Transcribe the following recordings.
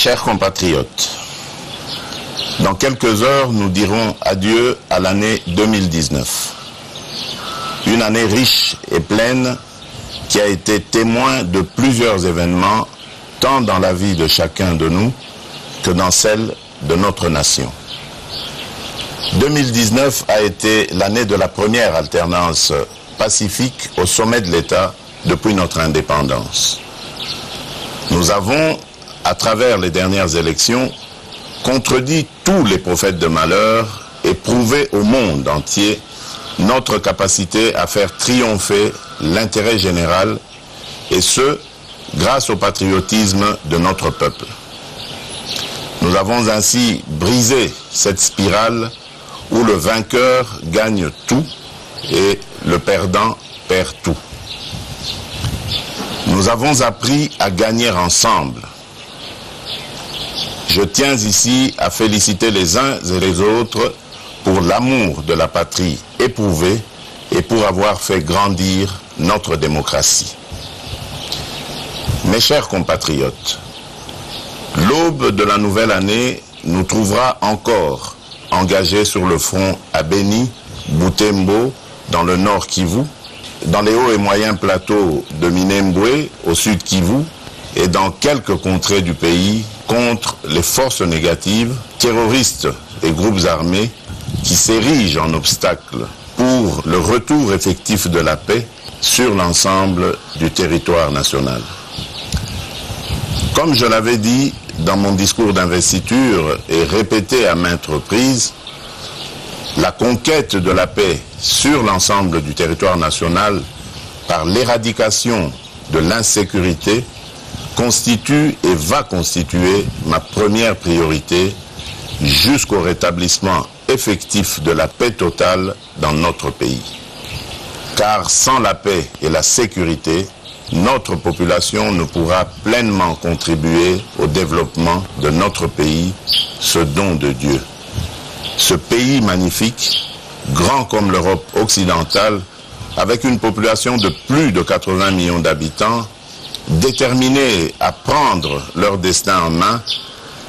chers compatriotes, dans quelques heures, nous dirons adieu à l'année 2019. Une année riche et pleine qui a été témoin de plusieurs événements, tant dans la vie de chacun de nous que dans celle de notre nation. 2019 a été l'année de la première alternance pacifique au sommet de l'État depuis notre indépendance. Nous avons, à travers les dernières élections, contredit tous les prophètes de malheur et prouvé au monde entier notre capacité à faire triompher l'intérêt général et ce, grâce au patriotisme de notre peuple. Nous avons ainsi brisé cette spirale où le vainqueur gagne tout et le perdant perd tout. Nous avons appris à gagner ensemble. Je tiens ici à féliciter les uns et les autres pour l'amour de la patrie éprouvée et pour avoir fait grandir notre démocratie. Mes chers compatriotes, l'aube de la nouvelle année nous trouvera encore engagés sur le front à Beni, Boutembo, dans le nord Kivu, dans les hauts et moyens plateaux de Minembwe, au sud Kivu, et dans quelques contrées du pays contre les forces négatives, terroristes et groupes armés qui s'érigent en obstacle pour le retour effectif de la paix sur l'ensemble du territoire national. Comme je l'avais dit dans mon discours d'investiture et répété à maintes reprises, la conquête de la paix sur l'ensemble du territoire national par l'éradication de l'insécurité constitue et va constituer ma première priorité jusqu'au rétablissement effectif de la paix totale dans notre pays. Car sans la paix et la sécurité, notre population ne pourra pleinement contribuer au développement de notre pays, ce don de Dieu. Ce pays magnifique, grand comme l'Europe occidentale, avec une population de plus de 80 millions d'habitants, déterminés à prendre leur destin en main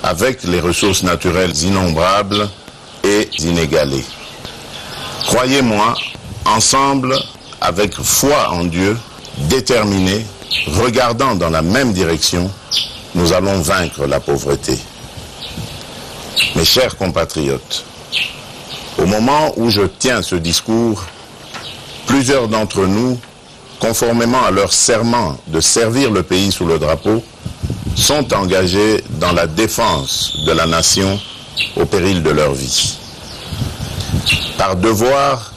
avec les ressources naturelles innombrables et inégalées. Croyez-moi, ensemble, avec foi en Dieu, déterminés, regardant dans la même direction, nous allons vaincre la pauvreté. Mes chers compatriotes, au moment où je tiens ce discours, plusieurs d'entre nous, conformément à leur serment de servir le pays sous le drapeau, sont engagés dans la défense de la nation au péril de leur vie. Par devoir,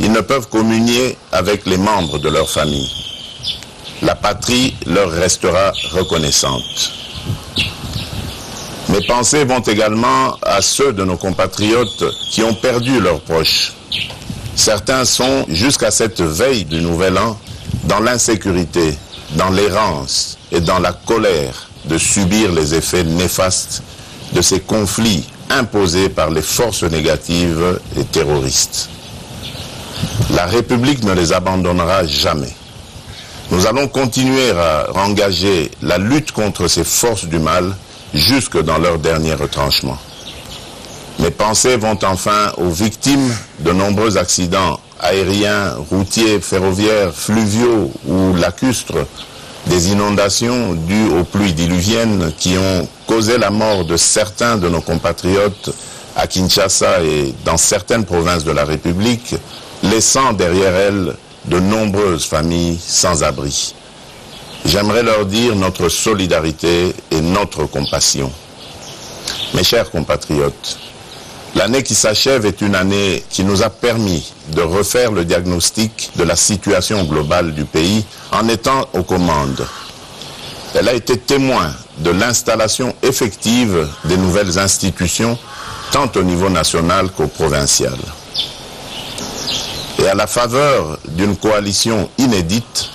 ils ne peuvent communier avec les membres de leur famille. La patrie leur restera reconnaissante. Mes pensées vont également à ceux de nos compatriotes qui ont perdu leurs proches. Certains sont, jusqu'à cette veille du Nouvel An, dans l'insécurité, dans l'errance et dans la colère de subir les effets néfastes de ces conflits imposés par les forces négatives et terroristes. La République ne les abandonnera jamais. Nous allons continuer à engager la lutte contre ces forces du mal jusque dans leur dernier retranchement. Mes pensées vont enfin aux victimes de nombreux accidents aériens, routiers, ferroviaires, fluviaux ou lacustres, des inondations dues aux pluies diluviennes qui ont causé la mort de certains de nos compatriotes à Kinshasa et dans certaines provinces de la République, laissant derrière elles de nombreuses familles sans abri. J'aimerais leur dire notre solidarité et notre compassion. Mes chers compatriotes, l'année qui s'achève est une année qui nous a permis de refaire le diagnostic de la situation globale du pays en étant aux commandes. Elle a été témoin de l'installation effective des nouvelles institutions, tant au niveau national qu'au provincial. Et à la faveur d'une coalition inédite,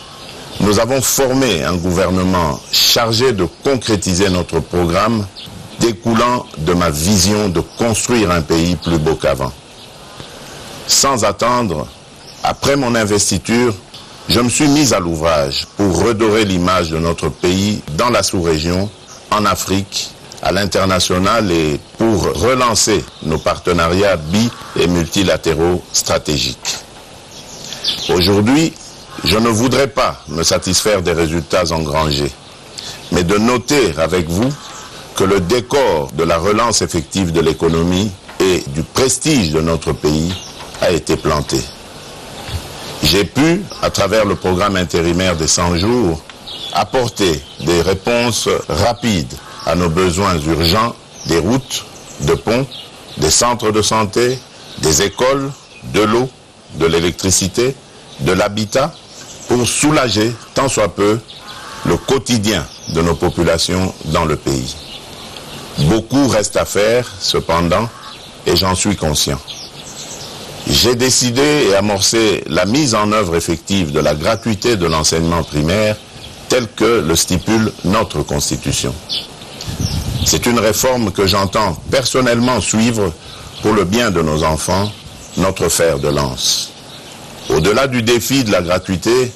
nous avons formé un gouvernement chargé de concrétiser notre programme découlant de ma vision de construire un pays plus beau qu'avant. sans attendre, après mon investiture, je me suis mis à l'ouvrage pour redorer l'image de notre pays dans la sous-région, en Afrique, à l'international et pour relancer nos partenariats bi- et multilatéraux stratégiques. Aujourd'hui, je ne voudrais pas me satisfaire des résultats engrangés, mais de noter avec vous que le décor de la relance effective de l'économie et du prestige de notre pays a été planté. J'ai pu, à travers le programme intérimaire des 100 jours, apporter des réponses rapides à nos besoins urgents des routes, de ponts, des centres de santé, des écoles, de l'eau, de l'électricité, de l'habitat, pour soulager, tant soit peu, le quotidien de nos populations dans le pays. Beaucoup reste à faire, cependant, et j'en suis conscient. J'ai décidé et amorcé la mise en œuvre effective de la gratuité de l'enseignement primaire telle que le stipule notre Constitution. C'est une réforme que j'entends personnellement suivre pour le bien de nos enfants, notre fer de lance. Au-delà du défi de la gratuité,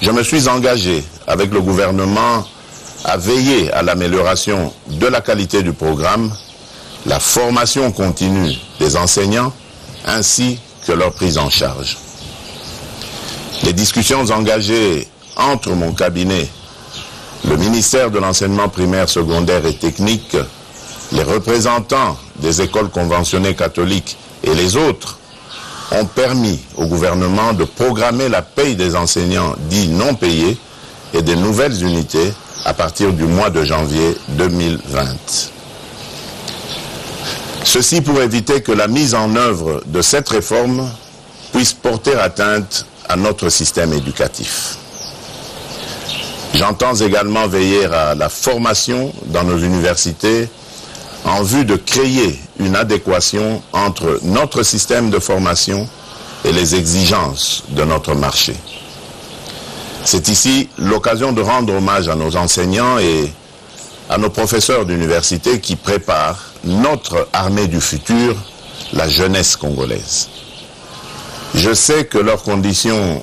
je me suis engagé avec le gouvernement à veiller à l'amélioration de la qualité du programme, la formation continue des enseignants, ainsi que leur prise en charge. Les discussions engagées entre mon cabinet, le ministère de l'enseignement primaire, secondaire et technique, les représentants des écoles conventionnées catholiques et les autres ont permis au gouvernement de programmer la paye des enseignants dits non payés et des nouvelles unités à partir du mois de janvier 2020. Ceci pour éviter que la mise en œuvre de cette réforme puisse porter atteinte à notre système éducatif. J'entends également veiller à la formation dans nos universités en vue de créer une adéquation entre notre système de formation et les exigences de notre marché. C'est ici l'occasion de rendre hommage à nos enseignants et à nos professeurs d'université qui préparent notre armée du futur, la jeunesse congolaise. Je sais que leurs conditions,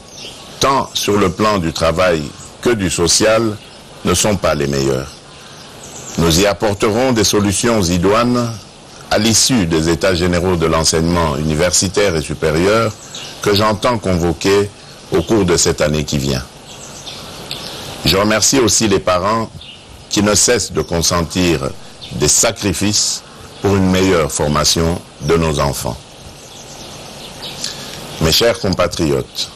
tant sur le plan du travail que du social, ne sont pas les meilleures. Nous y apporterons des solutions idoines à l'issue des états généraux de l'enseignement universitaire et supérieur que j'entends convoquer au cours de cette année qui vient. Je remercie aussi les parents qui ne cessent de consentir des sacrifices pour une meilleure formation de nos enfants. Mes chers compatriotes,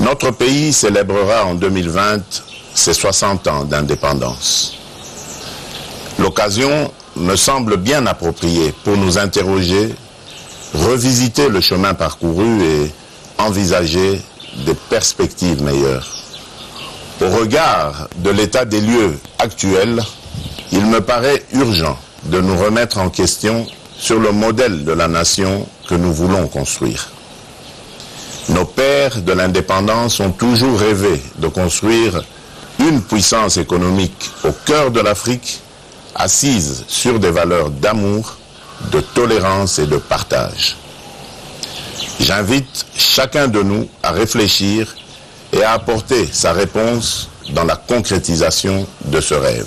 notre pays célébrera en 2020 ses 60 ans d'indépendance. L'occasion me semble bien appropriée pour nous interroger, revisiter le chemin parcouru et envisager des perspectives meilleures. Au regard de l'état des lieux actuel, il me paraît urgent de nous remettre en question sur le modèle de la nation que nous voulons construire. Nos pères de l'indépendance ont toujours rêvé de construire une puissance économique au cœur de l'Afrique, assise sur des valeurs d'amour, de tolérance et de partage. J'invite chacun de nous à réfléchir et à apporter sa réponse dans la concrétisation de ce rêve.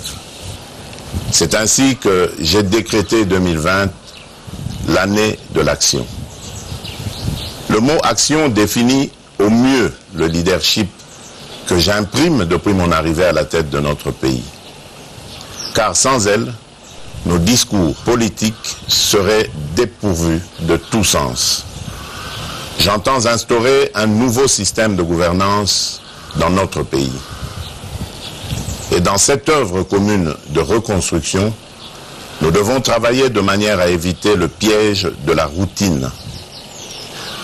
C'est ainsi que j'ai décrété 2020 l'année de l'action. Le mot action définit au mieux le leadership que j'imprime depuis mon arrivée à la tête de notre pays. Car sans elle, nos discours politiques seraient dépourvus de tout sens. J'entends instaurer un nouveau système de gouvernance dans notre pays. Et dans cette œuvre commune de reconstruction, nous devons travailler de manière à éviter le piège de la routine.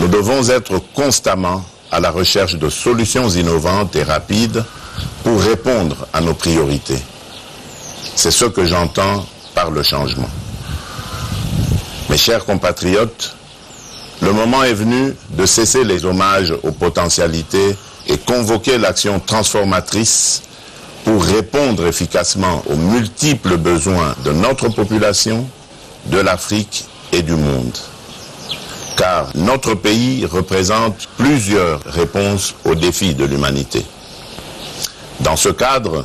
Nous devons être constamment à la recherche de solutions innovantes et rapides pour répondre à nos priorités. C'est ce que j'entends par le changement. Mes chers compatriotes, le moment est venu de cesser les hommages aux potentialités et convoquer l'action transformatrice pour répondre efficacement aux multiples besoins de notre population, de l'Afrique et du monde. car notre pays représente plusieurs réponses aux défis de l'humanité. Dans ce cadre,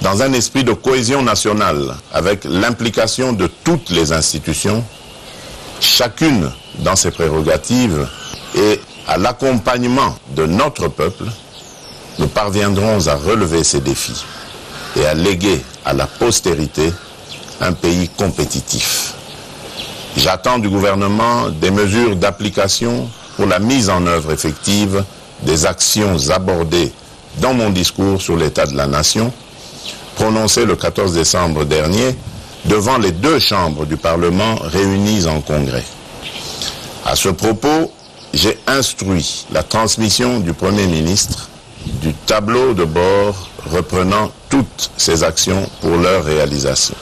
dans un esprit de cohésion nationale, avec l'implication de toutes les institutions, chacune dans ses prérogatives et à l'accompagnement de notre peuple, nous parviendrons à relever ces défis et à léguer à la postérité un pays compétitif. J'attends du gouvernement des mesures d'application pour la mise en œuvre effective des actions abordées dans mon discours sur l'état de la nation, prononcé le 14 décembre dernier devant les deux chambres du Parlement réunies en congrès. À ce propos, j'ai instruit la transmission du Premier ministre du tableau de bord reprenant toutes ces actions pour leur réalisation.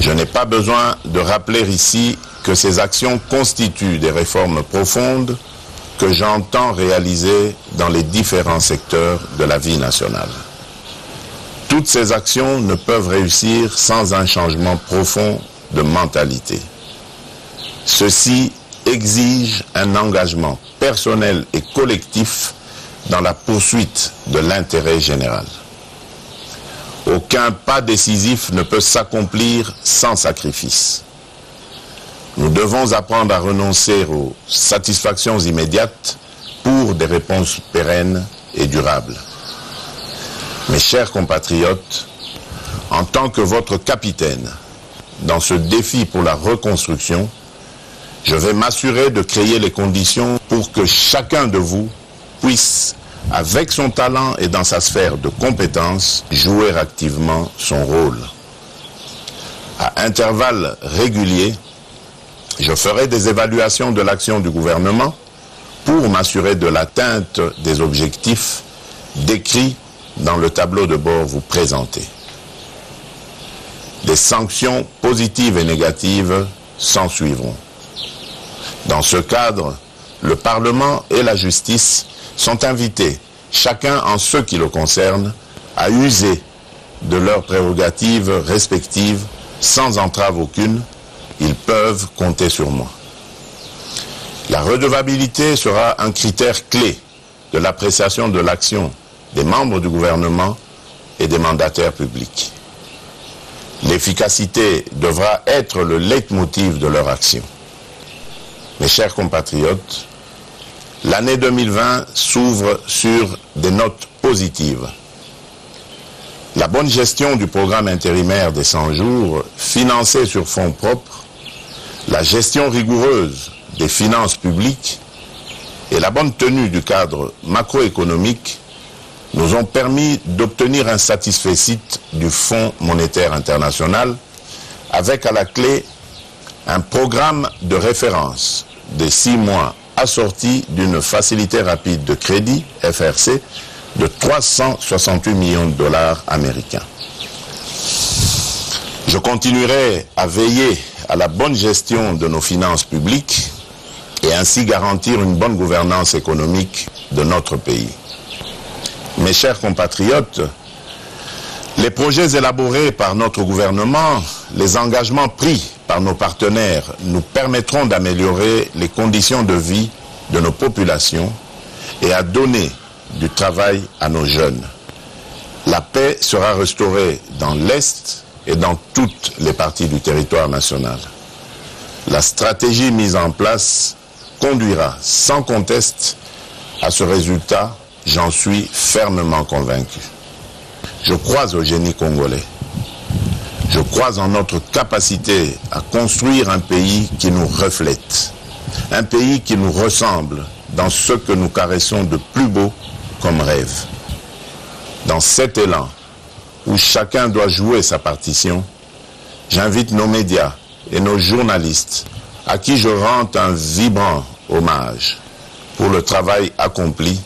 Je n'ai pas besoin de rappeler ici que ces actions constituent des réformes profondes que j'entends réaliser dans les différents secteurs de la vie nationale. Toutes ces actions ne peuvent réussir sans un changement profond de mentalité. Ceci exige un engagement personnel et collectif dans la poursuite de l'intérêt général. Aucun pas décisif ne peut s'accomplir sans sacrifice. Nous devons apprendre à renoncer aux satisfactions immédiates pour des réponses pérennes et durables. Mes chers compatriotes, en tant que votre capitaine dans ce défi pour la reconstruction, je vais m'assurer de créer les conditions pour que chacun de vous puisse, avec son talent et dans sa sphère de compétences, jouer activement son rôle. À intervalles réguliers, je ferai des évaluations de l'action du gouvernement pour m'assurer de l'atteinte des objectifs décrits dans le tableau de bord vous présenté. Des sanctions positives et négatives s'en suivront. Dans ce cadre, le Parlement et la justice sont invités, chacun en ce qui le concerne, à user de leurs prérogatives respectives sans entrave aucune. Ils peuvent compter sur moi. La redevabilité sera un critère clé de l'appréciation de l'action des membres du gouvernement et des mandataires publics. L'efficacité devra être le leitmotiv de leur action. Mes chers compatriotes, l'année 2020 s'ouvre sur des notes positives. La bonne gestion du programme intérimaire des 100 jours, financé sur fonds propres, la gestion rigoureuse des finances publiques et la bonne tenue du cadre macroéconomique nous ont permis d'obtenir un satisfait du Fonds monétaire international avec à la clé un programme de référence de six mois assorti d'une facilité rapide de crédit, FRC, de 368 millions de dollars américains. Je continuerai à veiller à la bonne gestion de nos finances publiques et ainsi garantir une bonne gouvernance économique de notre pays. Mes chers compatriotes, les projets élaborés par notre gouvernement, les engagements pris par nos partenaires nous permettront d'améliorer les conditions de vie de nos populations et à donner du travail à nos jeunes. La paix sera restaurée dans l'Est et dans toutes les parties du territoire national. La stratégie mise en place conduira sans conteste à ce résultat, j'en suis fermement convaincu. Je crois au génie congolais. Je crois en notre capacité à construire un pays qui nous reflète, un pays qui nous ressemble dans ce que nous caressons de plus beau comme rêve. Dans cet élan où chacun doit jouer sa partition, j'invite nos médias et nos journalistes à qui je rends un vibrant hommage pour le travail accompli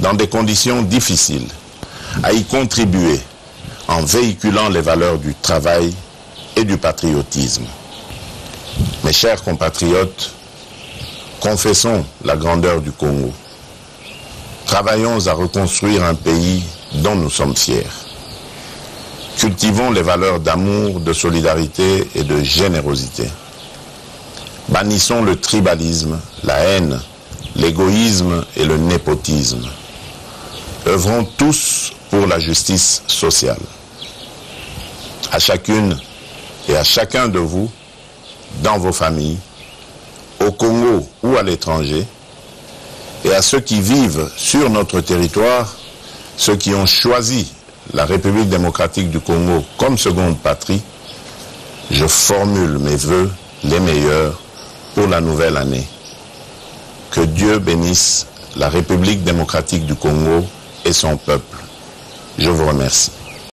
dans des conditions difficiles, à y contribuer en véhiculant les valeurs du travail et du patriotisme. Mes chers compatriotes, confessons la grandeur du Congo. Travaillons à reconstruire un pays dont nous sommes fiers. Cultivons les valeurs d'amour, de solidarité et de générosité. Bannissons le tribalisme, la haine, l'égoïsme et le népotisme. Œuvrons tous pour la justice sociale. À chacune et à chacun de vous, dans vos familles, au Congo ou à l'étranger, et à ceux qui vivent sur notre territoire, ceux qui ont choisi la République démocratique du Congo comme seconde patrie, je formule mes voeux les meilleurs pour la nouvelle année. Que Dieu bénisse la République démocratique du Congo et son peuple. Je vous remercie.